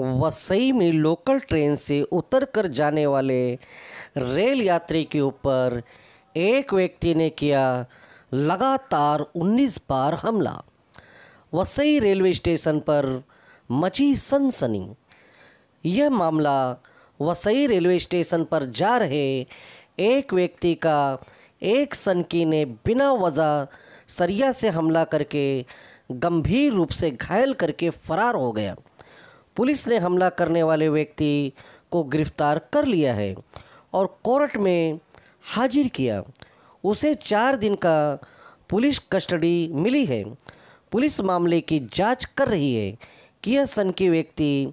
वसई में local train से उतरकर जाने वाले रेल यात्री के ऊपर एक व्यक्ति ने किया लगातार 19 बार हमला। वसई रेलवे स्टेशन पर मची सनसनी। यह मामला वसई रेलवे स्टेशन पर जा रहे एक व्यक्ति का एक सनकी ने बिना वजह सरिया से हमला करके गंभीर रूप से घायल करके फरार हो गया। पुलिस ने हमला करने वाले व्यक्ति को गिरफ़्तार कर लिया है और कोर्ट में हाजिर किया। उसे चार दिन का पुलिस कस्टडी मिली है। पुलिस मामले की जाँच कर रही है कि यह सन सनकी व्यक्ति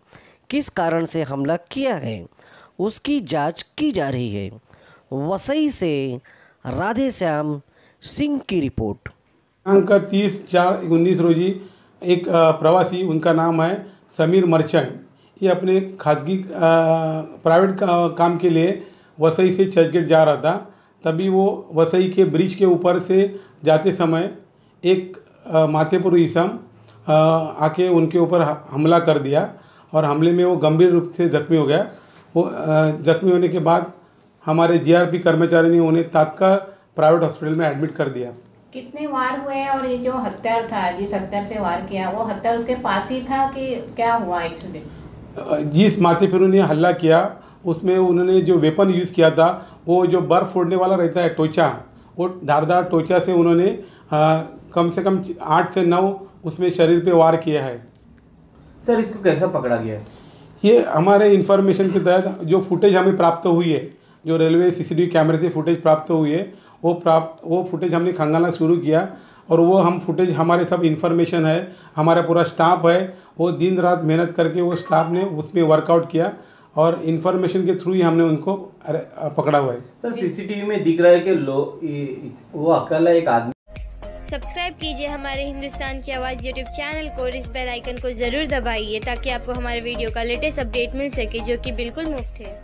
किस कारण से हमला किया है। उसकी जाँच की जा रही है। वसई से राधे श्याम सिंह की रिपोर्ट। अंक तीस चार उन्नीस रोजी एक प्रवासी, उनका नाम है समीर मर्चेंट ये अपने खाजगी प्राइवेट का, काम के लिए वसई से चर्चगेट जा रहा था। तभी वो वसई के ब्रिज के ऊपर से जाते समय एक माथेपुर ईसम आके उनके ऊपर हमला कर दिया और हमले में वो गंभीर रूप से जख्मी हो गया। वो जख्मी होने के बाद हमारे जीआरपी कर्मचारी ने उन्हें तात्काल प्राइवेट हॉस्पिटल में एडमिट कर दिया। कितने वार हुए हैं और ये जो हत्यार था जिस हत्यार से वार किया वो हत्यार उसके पास ही था कि क्या हुआ एक्चुअली जिस माथे फिर ने हल्ला किया। उसमें उन्होंने जो वेपन यूज़ किया था वो जो बर्फ़ फोड़ने वाला रहता है टोचा वो धारदार टोचा से उन्होंने आ, कम से कम आठ से नौ उसमें शरीर पे वार किया है। सर इसको कैसा पकड़ा गया? है ये हमारे इंफॉर्मेशन के तहत जो फुटेज हमें प्राप्त हुई है जो रेलवे सीसीटीवी कैमरे से फुटेज प्राप्त हुई है वो प्राप्त वो फुटेज हमने खंगालना शुरू किया और वो हम फुटेज हमारे सब इन्फॉर्मेशन है हमारा पूरा स्टाफ है वो दिन रात मेहनत करके वो स्टाफ ने उसमें वर्कआउट किया और इन्फॉर्मेशन के थ्रू ही हमने उनको पकड़ा हुआ है। सर सीसीटीवी में दिख रहा है कि लो वो अकेला एक आदमी सब्सक्राइब कीजिए हमारे हिंदुस्तान की आवाज़ यूट्यूब चैनल को और इस बेल आइकन को ज़रूर दबाइए ताकि आपको हमारे वीडियो का लेटेस्ट अपडेट मिल सके जो कि बिल्कुल मुफ़्त है।